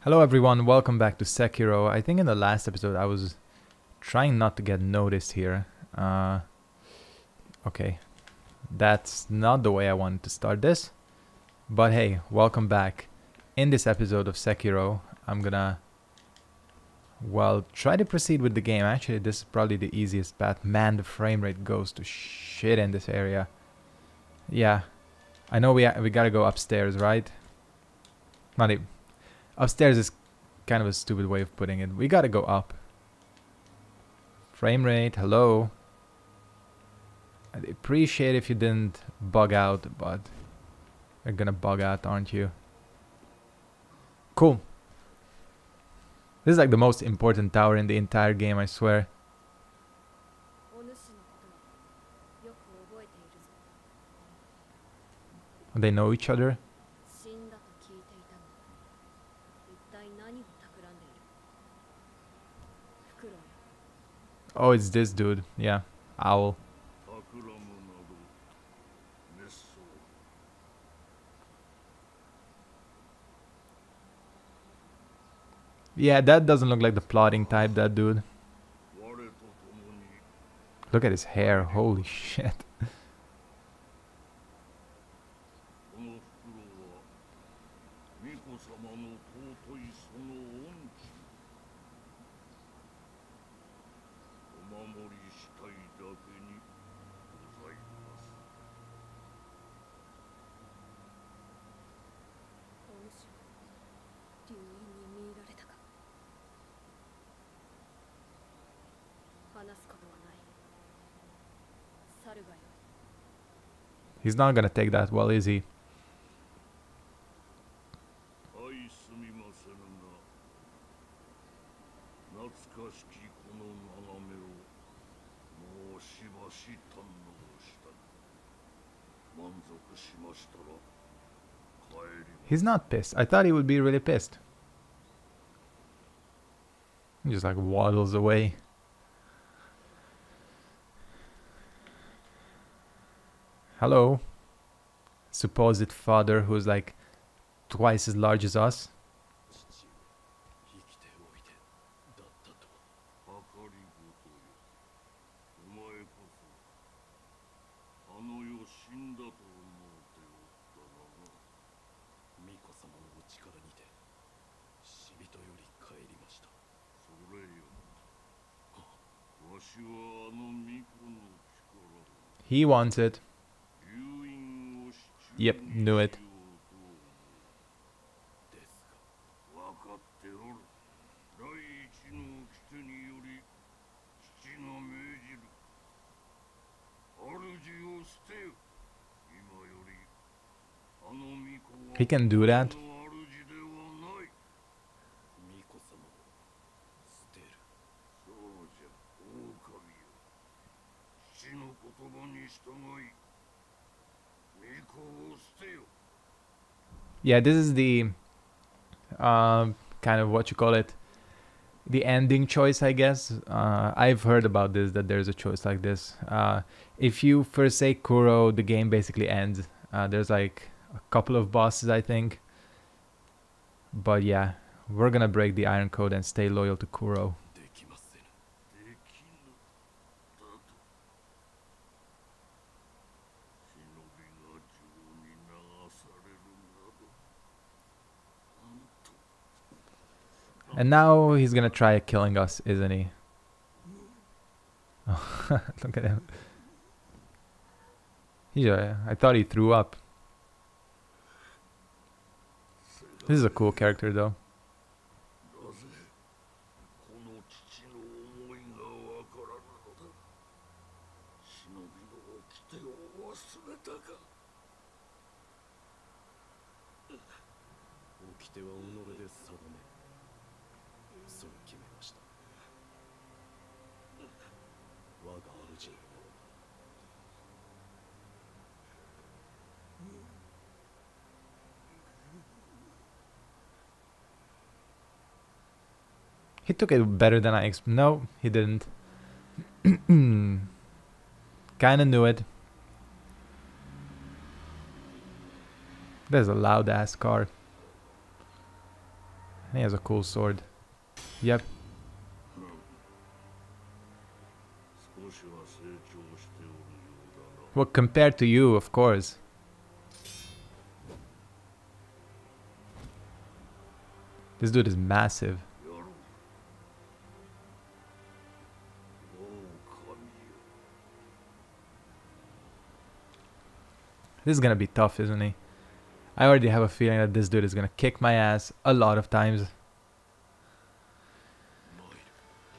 Hello everyone, welcome back to Sekiro. I think in the last episode I was trying not to get noticed here. Uh, okay, that's not the way I wanted to start this. But hey, welcome back. In this episode of Sekiro, I'm gonna, well, try to proceed with the game. Actually, this is probably the easiest path. Man, the frame rate goes to shit in this area. Yeah, I know we, we gotta go upstairs, right? Not even Upstairs is kind of a stupid way of putting it. We gotta go up. Frame rate, hello. I'd appreciate if you didn't bug out, but you're gonna bug out, aren't you? Cool. This is like the most important tower in the entire game, I swear. They know each other? Oh, it's this dude. Yeah, owl. Yeah, that doesn't look like the plotting type, that dude. Look at his hair, holy shit. He's not gonna take that well, is he? He's not pissed. I thought he would be really pissed. He just like waddles away. Hello. Supposed father who's like twice as large as us. He wants it. Yep, knew it. He can do that. Yeah, this is the uh, kind of what you call it, the ending choice, I guess. Uh, I've heard about this that there's a choice like this. Uh, if you forsake Kuro, the game basically ends. Uh, there's like a couple of bosses, I think. But yeah, we're gonna break the Iron Code and stay loyal to Kuro. And now he's gonna try killing us, isn't he? Oh, look at him. Yeah, uh, I thought he threw up. This is a cool character though. He took it better than I expected. No, he didn't. Kinda knew it. There's a loud ass car. he has a cool sword. Yep. Well, compared to you, of course. This dude is massive. This is gonna be tough, isn't he? I already have a feeling that this dude is gonna kick my ass a lot of times.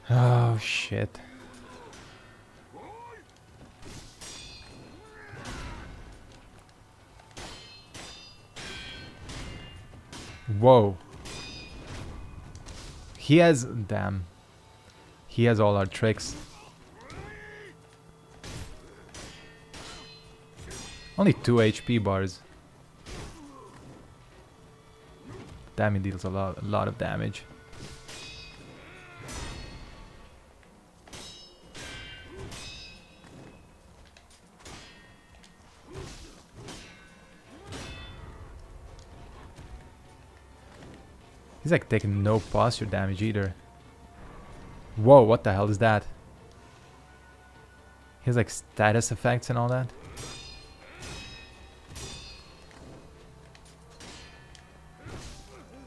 Oh shit. Whoa. He has... Damn. He has all our tricks. Only 2 HP bars. Damn, he deals a lot, a lot of damage. He's like taking no posture damage either. Whoa, what the hell is that? He has like status effects and all that.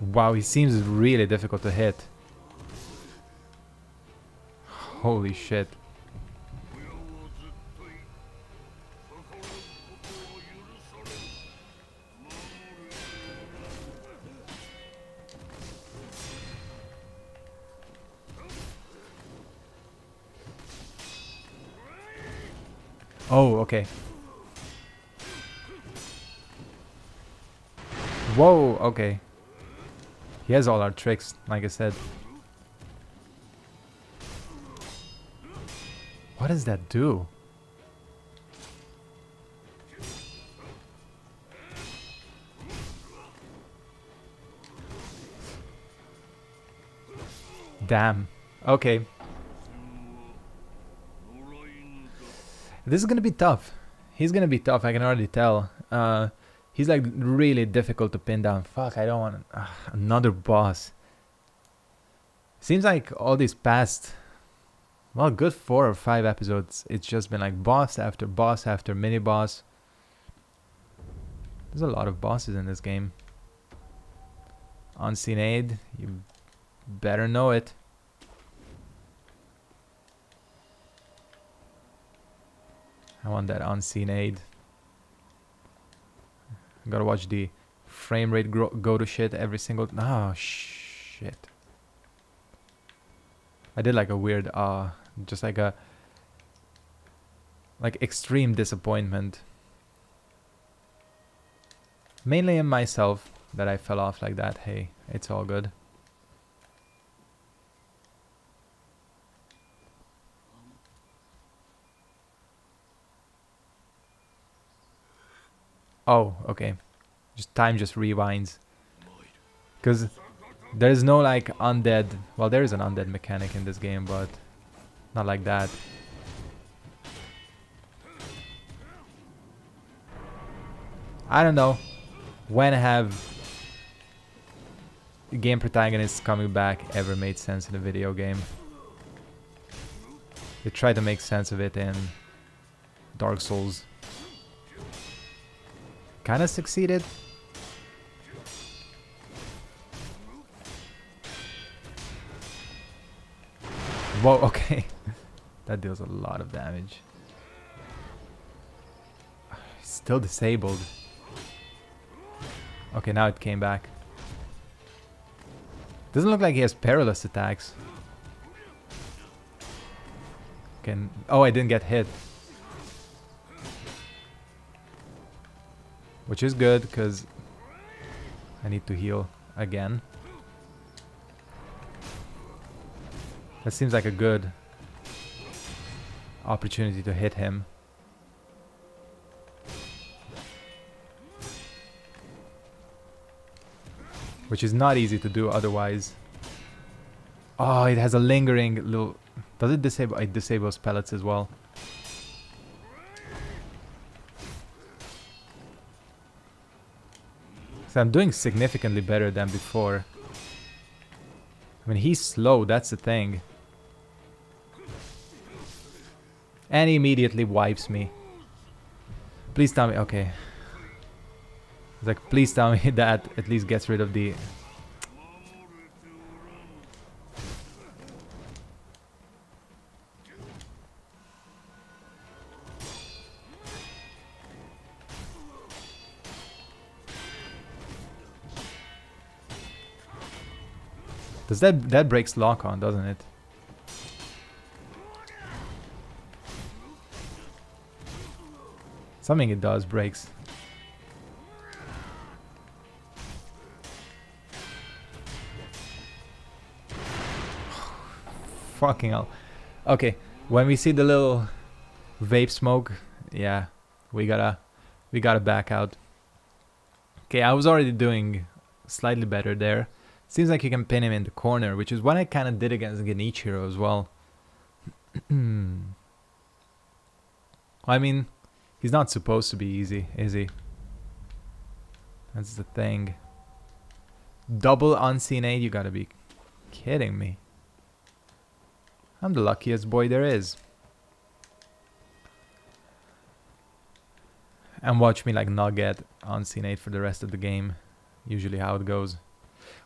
Wow, he seems really difficult to hit. Holy shit. Oh, okay. Whoa, okay. He has all our tricks, like I said. What does that do? Damn. Okay. This is gonna be tough. He's gonna be tough, I can already tell. Uh, He's like really difficult to pin down. Fuck, I don't want uh, another boss. Seems like all these past, well, good four or five episodes, it's just been like boss after boss after mini boss. There's a lot of bosses in this game. Unseen Aid, you better know it. I want that unseen aid. I Gotta watch the frame rate go to shit every single... Oh, shit. I did like a weird, uh, just like a... Like extreme disappointment. Mainly in myself that I fell off like that. Hey, it's all good. Oh, okay. Just time just rewinds. Because there's no like undead. Well, there is an undead mechanic in this game, but not like that. I don't know. When have game protagonists coming back ever made sense in a video game? They try to make sense of it in Dark Souls kind of succeeded. Whoa, okay. that deals a lot of damage. Still disabled. Okay, now it came back. Doesn't look like he has perilous attacks. Can oh, I didn't get hit. Which is good, because I need to heal again. That seems like a good opportunity to hit him. Which is not easy to do otherwise. Oh, it has a lingering little... Does it disable... It disables pellets as well. So I'm doing significantly better than before. I mean, he's slow, that's the thing. And he immediately wipes me. Please tell me, okay. It's like, please tell me that at least gets rid of the... Does that that breaks lock on, doesn't it? Something it does breaks. Fucking hell. Okay, when we see the little vape smoke, yeah, we gotta we gotta back out. Okay, I was already doing slightly better there. Seems like you can pin him in the corner, which is what I kind of did against Genichiro as well. I mean, He's not supposed to be easy, is he? That's the thing. Double unseen aid, you gotta be kidding me. I'm the luckiest boy there is. And watch me like not get unseen aid for the rest of the game. Usually how it goes.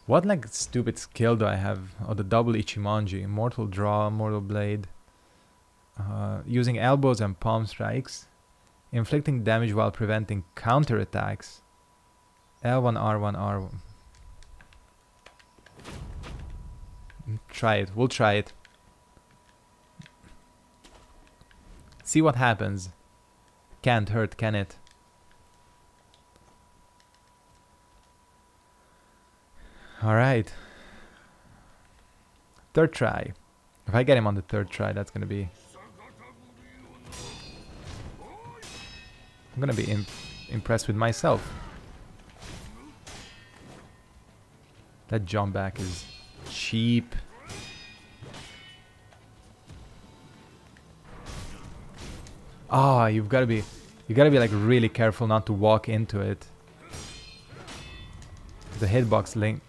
What like stupid skill do I have? Oh, the double Ichimonji. Mortal Draw, Mortal Blade. Uh, using elbows and palm strikes. Inflicting damage while preventing counter attacks. L1, R1, R1. Try it. We'll try it. See what happens. Can't hurt, can it? Alright. Third try. If I get him on the third try, that's gonna be I'm gonna be Im impressed with myself. That jump back is cheap. Ah, oh, you've got to be, you got to be like really careful not to walk into it. The hitbox link.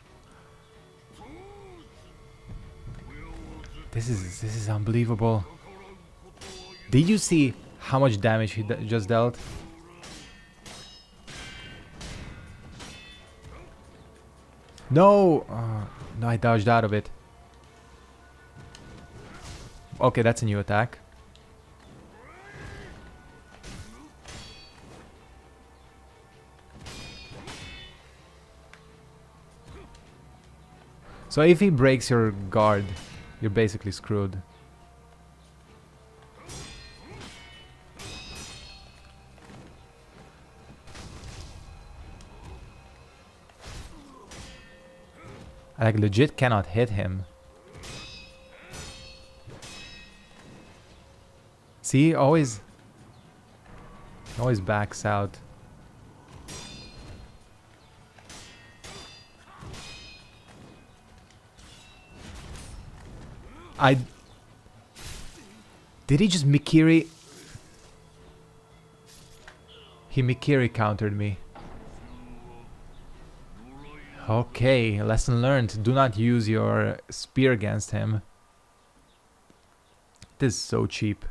This is this is unbelievable. Did you see how much damage he just dealt? No! Uh, no, I dodged out of it. Okay, that's a new attack. So if he breaks your guard, you're basically screwed. I like legit cannot hit him. See, always, always backs out. I did he just Mikiri? He Mikiri countered me. Okay, lesson learned. Do not use your spear against him. This is so cheap.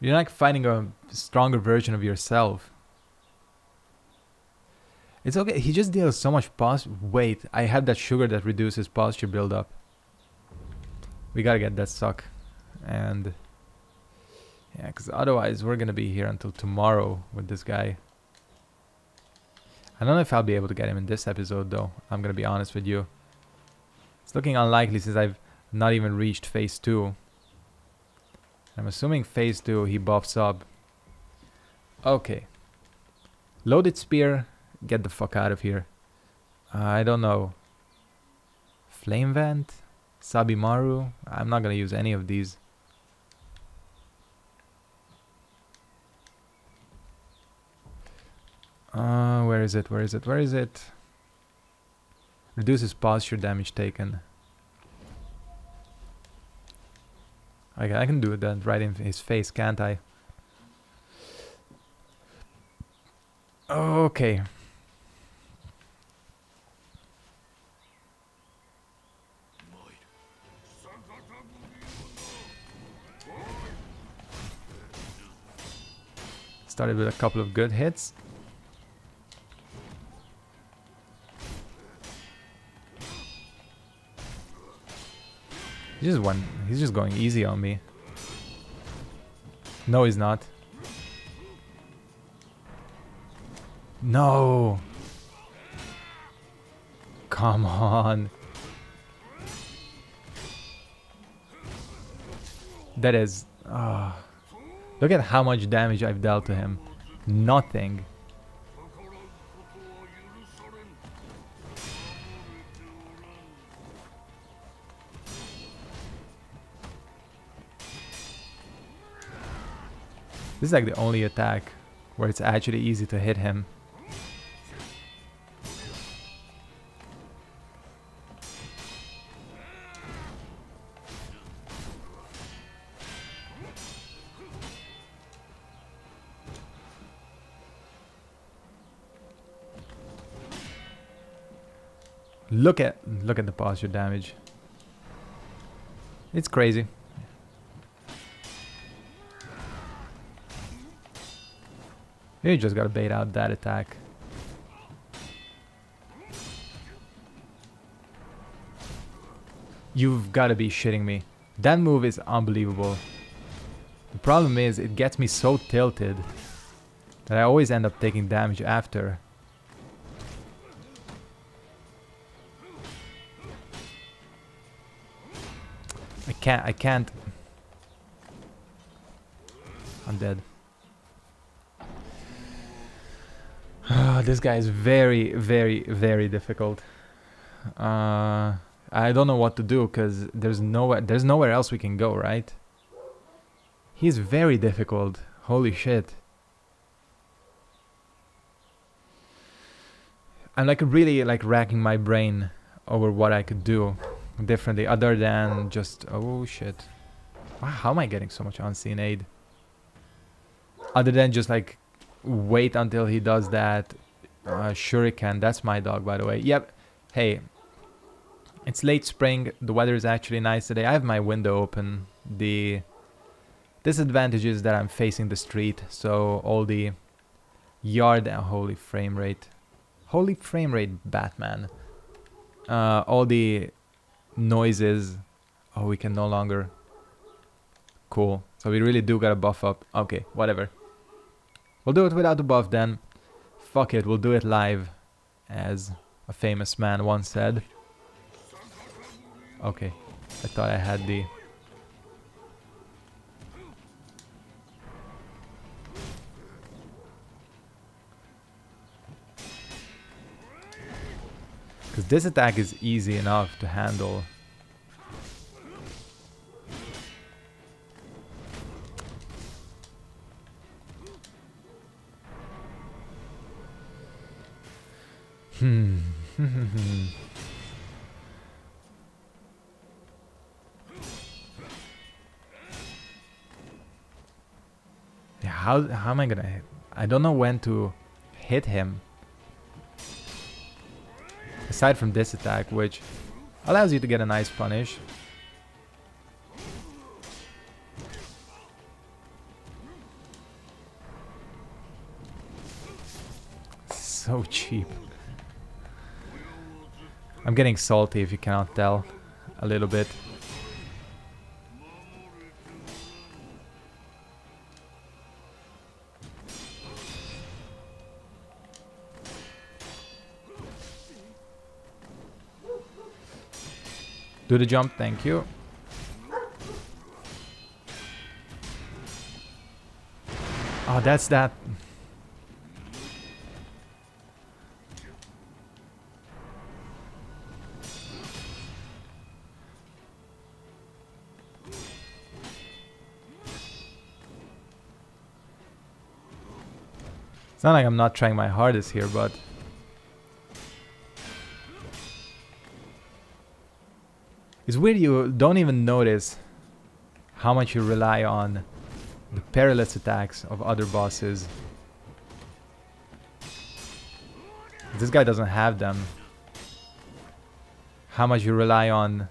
You're like finding a stronger version of yourself. It's okay, he just deals so much posture. Wait, I have that sugar that reduces posture buildup. We gotta get that suck. And... Yeah, because otherwise we're gonna be here until tomorrow with this guy. I don't know if I'll be able to get him in this episode though. I'm gonna be honest with you. It's looking unlikely since I've not even reached phase 2. I'm assuming phase 2 he buffs up. Okay. Loaded spear. Get the fuck out of here. Uh, I don't know. Flame Vent? Sabimaru? I'm not gonna use any of these. Uh, where is it? Where is it? Where is it? Reduces posture damage taken. Okay, I can do that right in his face, can't I? Okay. Started with a couple of good hits. He just went, he's just going easy on me. No, he's not. No! Come on. That is... Uh, look at how much damage I've dealt to him. Nothing. This is like the only attack where it's actually easy to hit him. Look at look at the posture damage. It's crazy. You just gotta bait out that attack. You've gotta be shitting me. That move is unbelievable. The problem is it gets me so tilted that I always end up taking damage after. Can't, I can't. I'm dead. this guy is very, very, very difficult. Uh, I don't know what to do because there's nowhere, there's nowhere else we can go, right? He's very difficult. Holy shit. I'm like really like racking my brain over what I could do differently other than just oh shit. Wow, how am I getting so much unseen aid? Other than just like wait until he does that uh, Shuriken, that's my dog, by the way. Yep. Hey, it's late spring. The weather is actually nice today. I have my window open. The disadvantage is that I'm facing the street, so all the yard... Uh, holy frame rate. Holy frame rate, Batman. Uh, all the noises... Oh, we can no longer... Cool. So we really do gotta buff up. Okay, whatever. We'll do it without the buff then fuck it, we'll do it live, as a famous man once said. Okay, I thought I had the... Because this attack is easy enough to handle. Hmm. yeah, how how am I gonna hit? I don't know when to hit him. Aside from this attack, which allows you to get a nice punish. So cheap. I'm getting salty if you cannot tell. A little bit. Do the jump, thank you. Oh, that's that It's not like I'm not trying my hardest here, but... It's weird you don't even notice how much you rely on the perilous attacks of other bosses. This guy doesn't have them. How much you rely on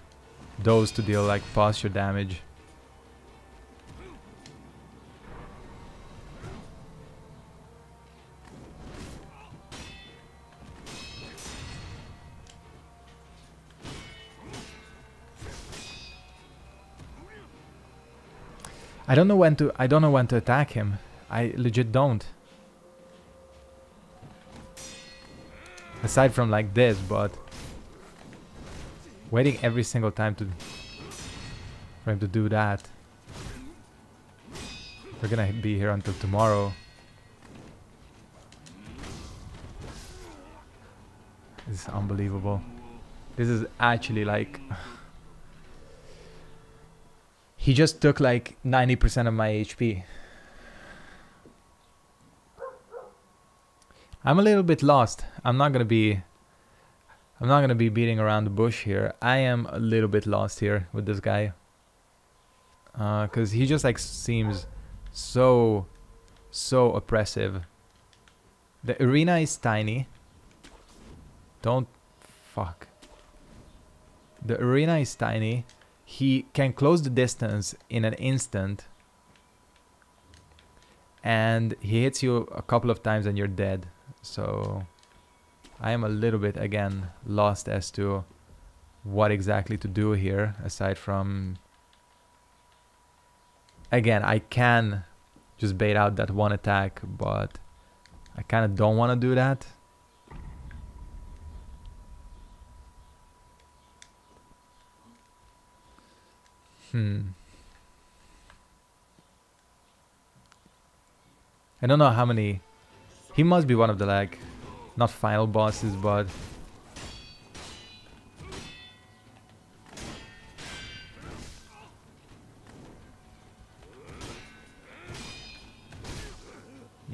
those to deal like posture damage. I don't know when to I don't know when to attack him. I legit don't. Aside from like this, but waiting every single time to for him to do that. We're gonna be here until tomorrow. This is unbelievable. This is actually like... he just took like 90% of my HP. I'm a little bit lost. I'm not gonna be... I'm not gonna be beating around the bush here. I am a little bit lost here with this guy. Because uh, he just like seems so, so oppressive. The arena is tiny. Don't... Fuck. The arena is tiny. He can close the distance in an instant. And he hits you a couple of times and you're dead. So... I am a little bit, again, lost as to what exactly to do here, aside from again, I can just bait out that one attack, but I kind of don't want to do that. Hmm. I don't know how many... He must be one of the like, not final bosses, but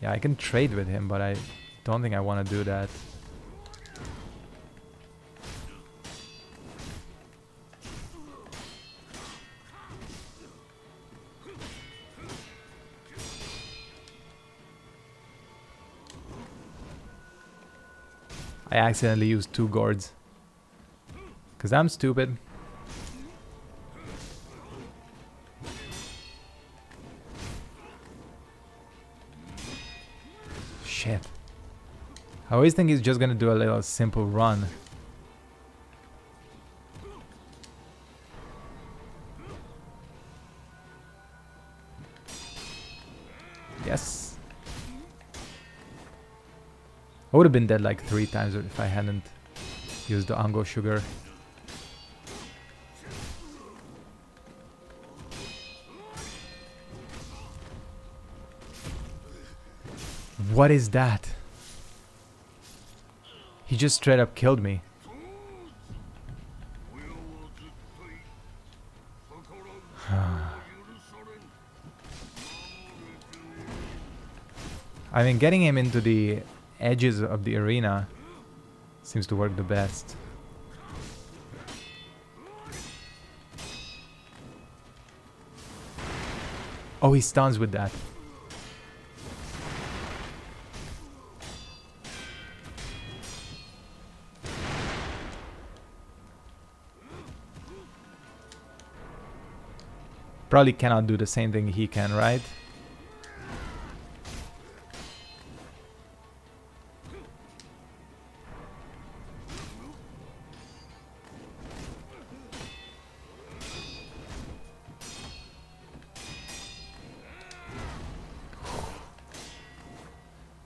Yeah, I can trade with him, but I don't think I want to do that. I accidentally used two gourds. Because I'm stupid. Shit. I always think he's just gonna do a little simple run. Would have been dead like three times if I hadn't used the Ango sugar. What is that? He just straight up killed me. I mean, getting him into the edges of the arena seems to work the best. Oh, he stuns with that. Probably cannot do the same thing he can, right?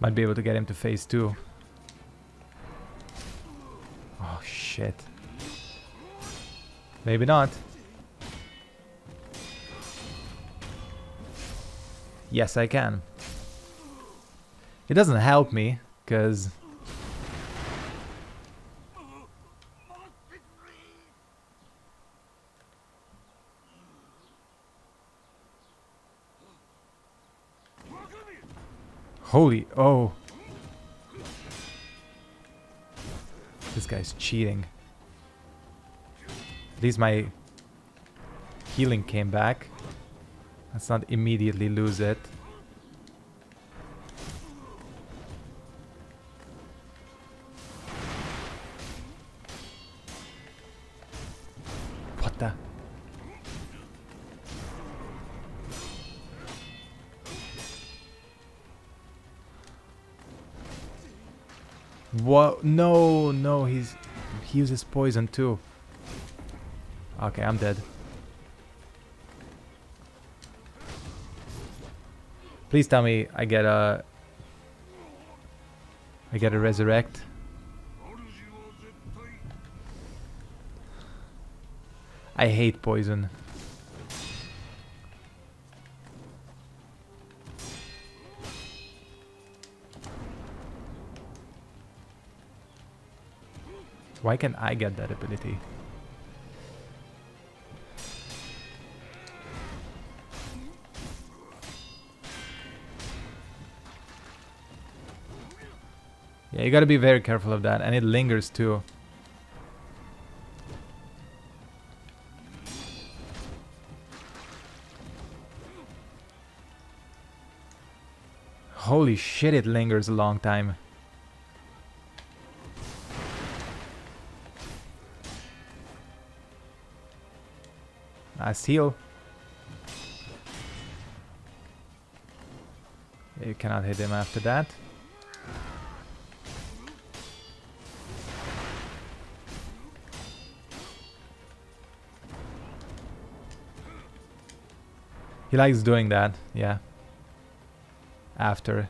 Might be able to get him to phase two. Oh shit. Maybe not. Yes, I can. It doesn't help me, because... Holy, oh. This guy's cheating. At least my healing came back. Let's not immediately lose it. He uses poison too. Okay, I'm dead. Please tell me I get a... I get a resurrect. I hate poison. Why can't I get that ability? Yeah, you gotta be very careful of that, and it lingers too. Holy shit, it lingers a long time. Nice heal. You cannot hit him after that. He likes doing that, yeah. After.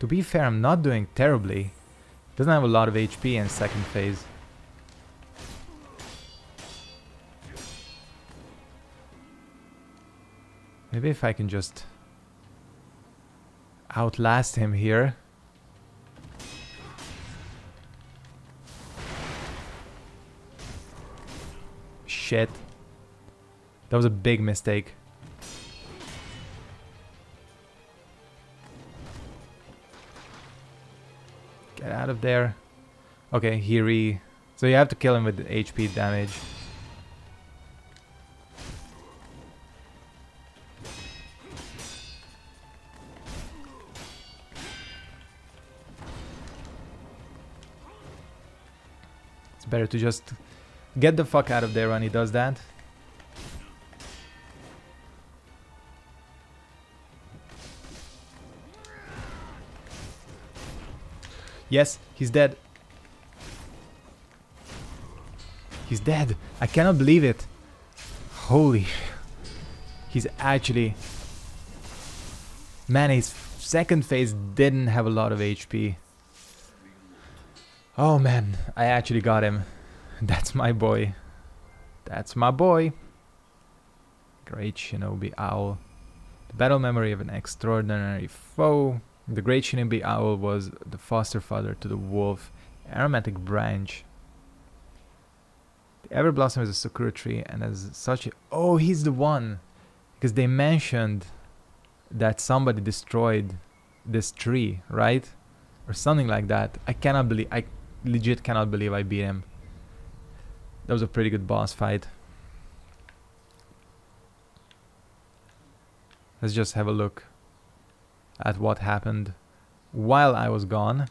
To be fair, I'm not doing terribly. Doesn't have a lot of HP in second phase. Maybe if I can just outlast him here. Shit. That was a big mistake. Get out of there. Okay, here he... So you have to kill him with HP damage. Better to just get the fuck out of there when he does that. Yes, he's dead. He's dead. I cannot believe it. Holy. He's actually... Man, his second phase didn't have a lot of HP. Oh man, I actually got him. That's my boy. That's my boy. Great Shinobi Owl. The battle memory of an extraordinary foe. The great shinobi owl was the foster father to the wolf aromatic branch. The Everblossom is a sakura tree and as such A, oh he's the one because they mentioned that somebody destroyed this tree, right? Or something like that. I cannot believe I legit cannot believe I beat him. That was a pretty good boss fight. Let's just have a look at what happened while I was gone.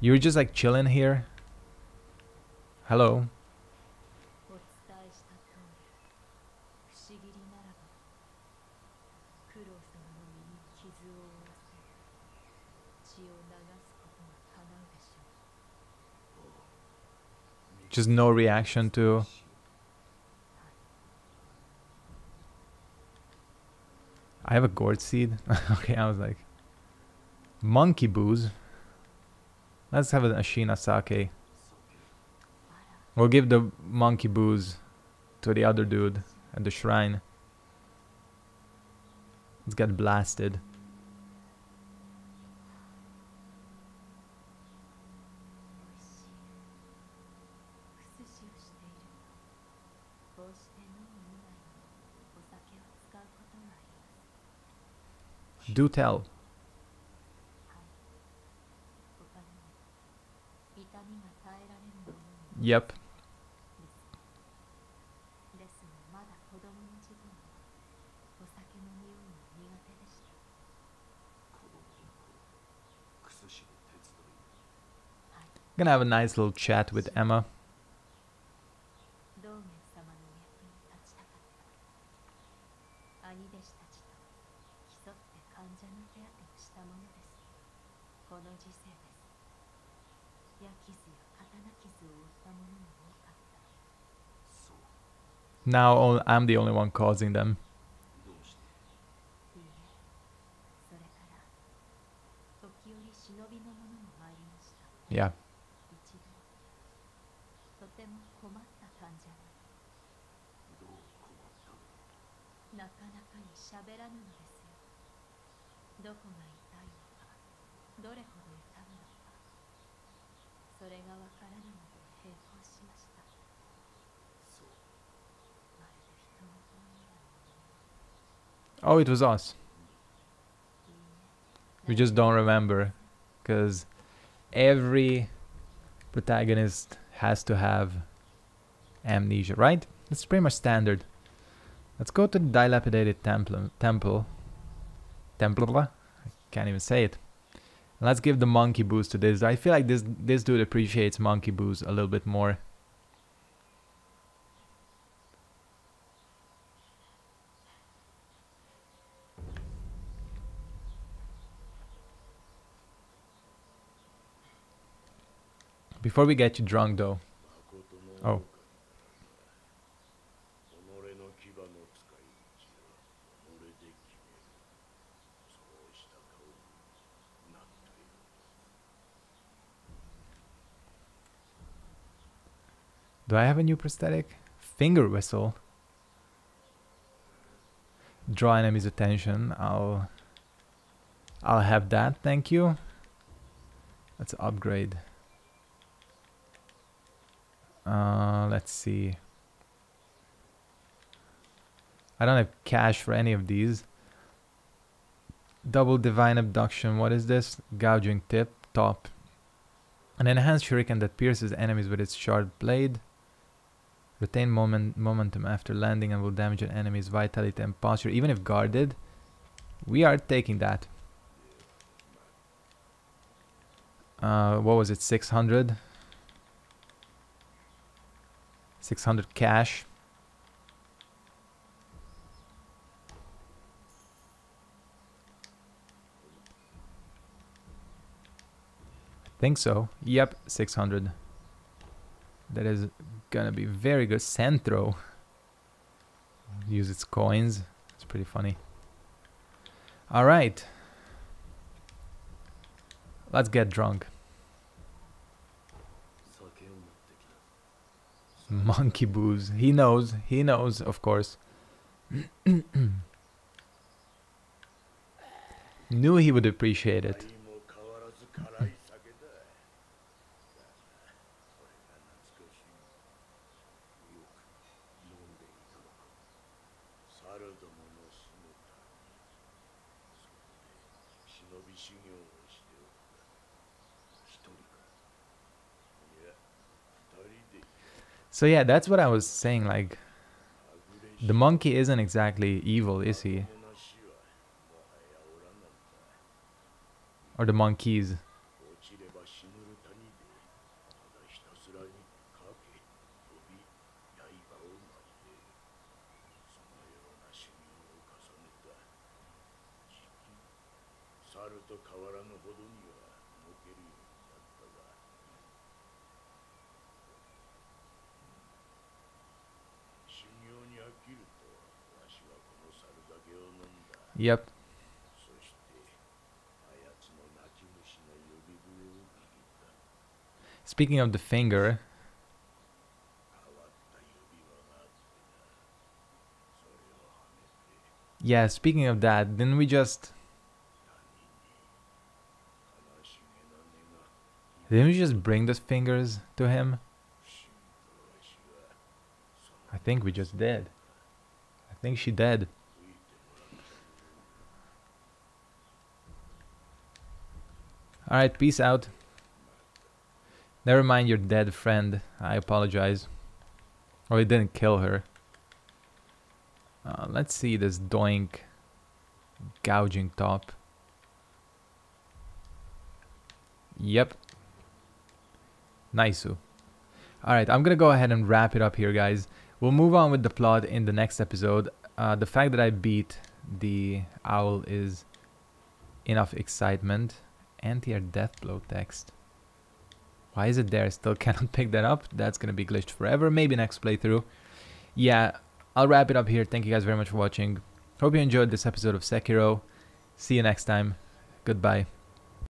You were just like chilling here. Hello. Just no reaction to I have a gourd seed. okay, I was like, monkey booze. Let's have an Ashina sake. We'll give the monkey booze to the other dude at the shrine. Let's get blasted. Do tell. Yep. Gonna have a nice little chat with Emma. now I'm the only one causing them. Yeah. Oh, it was us. We just don't remember. Because every protagonist has to have amnesia, right? It's pretty much standard. Let's go to the dilapidated temple. Temple. Temple. I can't even say it. Let's give the monkey booze to this. I feel like this this dude appreciates monkey booze a little bit more. Before we get you drunk though. Oh. Do I have a new prosthetic? Finger whistle. Draw enemy's attention. I'll I'll have that, thank you. Let's upgrade. Uh, let's see. I don't have cash for any of these. Double divine abduction. What is this? Gouging tip. Top. An enhanced shuriken that pierces enemies with its sharp blade. Retain moment momentum after landing and will damage an enemy's vitality and posture, even if guarded. We are taking that. Uh, what was it? 600? 600 cash. Think so. Yep, 600. That is gonna be very good. Sen Throw. Use its coins. It's pretty funny. All right. Let's get drunk. Monkey booze. He knows. He knows, of course. Knew he would appreciate it. So yeah, that's what I was saying, like, the monkey isn't exactly evil, is he? Or the monkeys. Yep. Speaking of the finger, yeah, speaking of that, didn't we just Didn't we just bring those fingers to him? I think we just did. I think she did. Alright, peace out. Never mind your dead friend. I apologize. Oh, it didn't kill her. Uh, let's see this doink gouging top. Yep. Nice. Alright, I'm gonna go ahead and wrap it up here, guys. We'll move on with the plot in the next episode. Uh, the fact that I beat the owl is enough excitement. Anti-air death blow text. Why is it there? I still cannot pick that up. That's gonna be glitched forever. Maybe next playthrough. Yeah, I'll wrap it up here. Thank you guys very much for watching. Hope you enjoyed this episode of Sekiro. See you next time. Goodbye.